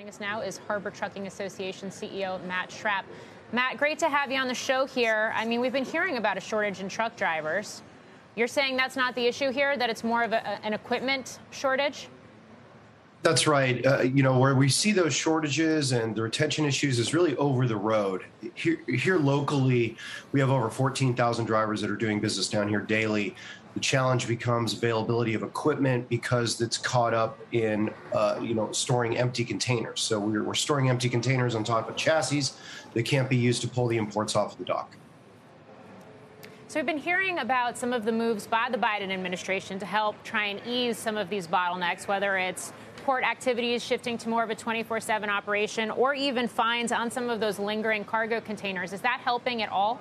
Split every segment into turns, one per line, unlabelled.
Joining us now is Harbor Trucking Association CEO Matt Schrap. Matt, great to have you on the show here. I mean, we've been hearing about a shortage in truck drivers. You're saying that's not the issue here, that it's more of a, an equipment shortage?
That's right. Uh, you know, where we see those shortages and the retention issues is really over the road. Here, here locally, we have over 14,000 drivers that are doing business down here daily. The challenge becomes availability of equipment because it's caught up in, uh, you know, storing empty containers. So we're, we're storing empty containers on top of chassis that can't be used to pull the imports off the dock.
So we've been hearing about some of the moves by the Biden administration to help try and ease some of these bottlenecks, whether it's port activities shifting to more of a 24/7 operation or even fines on some of those lingering cargo containers. Is that helping at all?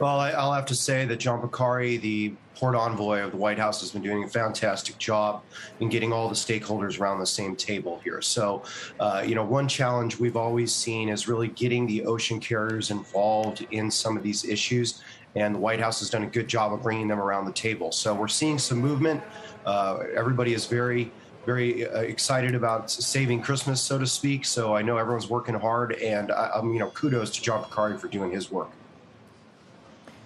Well, I, will have to say that John Porcari, the port envoy of the White House, has been doing a fantastic job in getting all the stakeholders around the same table here. So, uh, you know, one challenge we've always seen is really getting the ocean carriers involved in some of these issues and the White House has done a good job of bringing them around the table. So we're seeing some movement. Uh, everybody is very, very uh, excited about saving Christmas, so to speak. So I know everyone's working hard, and I, am you know, kudos to John Porcari for doing his work.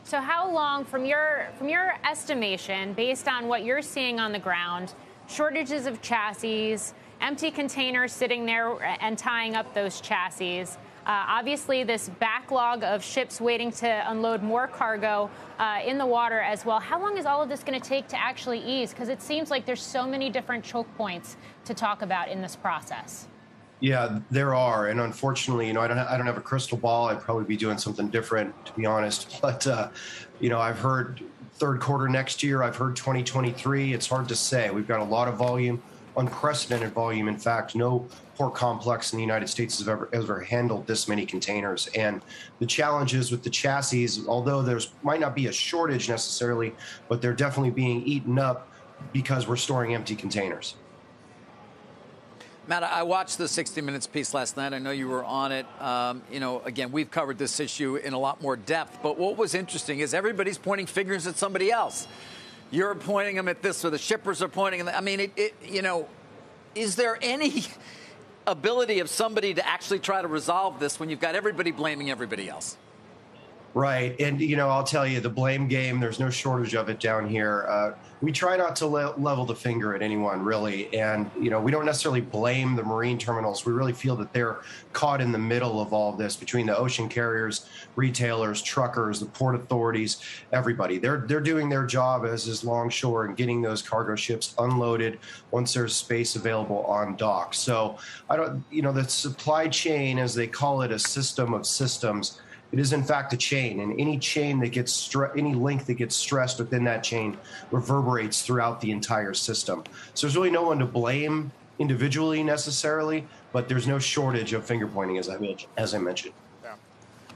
So how long, from your from your estimation, based on what you're seeing on the ground, shortages of chassis, empty containers sitting there and tying up those chassis? Uh, obviously, this backlog of ships waiting to unload more cargo uh, in the water as well. How long is all of this going to take to actually ease? Because it seems like there's so many different choke points to talk about in this process.
Yeah, there are, and unfortunately, you know, I don't, I don't have a crystal ball. I'd probably be doing something different, to be honest. But uh, you know, I've heard third quarter next year. I've heard 2023. It's hard to say. We've got a lot of volume unprecedented volume. In fact, no port complex in the United States has ever ever handled this many containers. And the challenges with the chassis, although there's might not be a shortage necessarily, but they're definitely being eaten up because we're storing empty containers.
Matt, I watched the 60 Minutes piece last night. I know you were on it. Um, you know, again, we've covered this issue in a lot more depth. But what was interesting is everybody's pointing fingers at somebody else. You're pointing them at this, or the shippers are pointing. I mean, it, it, you know, is there any ability of somebody to actually try to resolve this when you've got everybody blaming everybody else?
Right. And, you know, I'll tell you, the blame game, there's no shortage of it down here. Uh, we try not to le- level the finger at anyone, really. And, you know, we don't necessarily blame the marine terminals. We really feel that they're caught in the middle of all of this between the ocean carriers, retailers, truckers, the port authorities, everybody. They're, they're doing their job as is longshore and getting those cargo ships unloaded once there's space available on dock. So, I don't, you know, the supply chain, as they call it, a system of systems it is in fact a chain, and any chain that gets stre- any link that gets stressed within that chain reverberates throughout the entire system. So there's really no one to blame individually necessarily, but there's no shortage of finger pointing as I as I mentioned.
Yeah.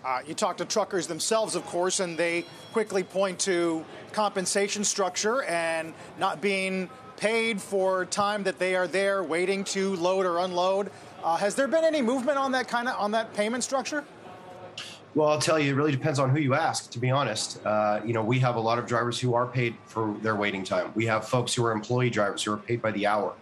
Uh, you talk to truckers themselves, of course, and they quickly point to compensation structure and not being paid for time that they are there waiting to load or unload. Uh, has there been any movement on that kind of on that payment structure?
Well, I'll tell you, it really depends on who you ask, to be honest. Uh, you know, we have a lot of drivers who are paid for their waiting time. We have folks who are employee drivers who are paid by the hour.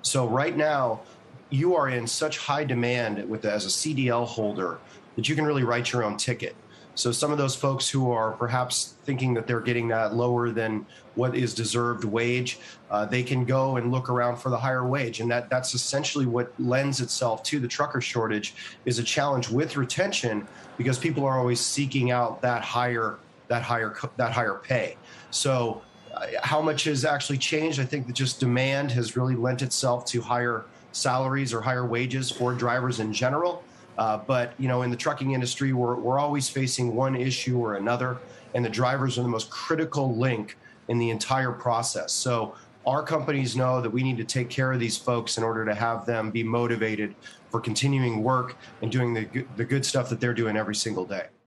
So right now, you are in such high demand with as a CDL holder that you can really write your own ticket. So some of those folks who are perhaps thinking that they're getting that lower than what is deserved wage, uh, they can go and look around for the higher wage, and that that's essentially what lends itself to the trucker shortage is a challenge with retention because people are always seeking out that higher that higher that higher pay. So uh, how much has actually changed? I think that just demand has really lent itself to higher salaries or higher wages for drivers in general. Uh, but you know, in the trucking industry, we're we're always facing one issue or another, and the drivers are the most critical link in the entire process. So our companies know that we need to take care of these folks in order to have them be motivated for continuing work and doing the the good stuff that they're doing every single day.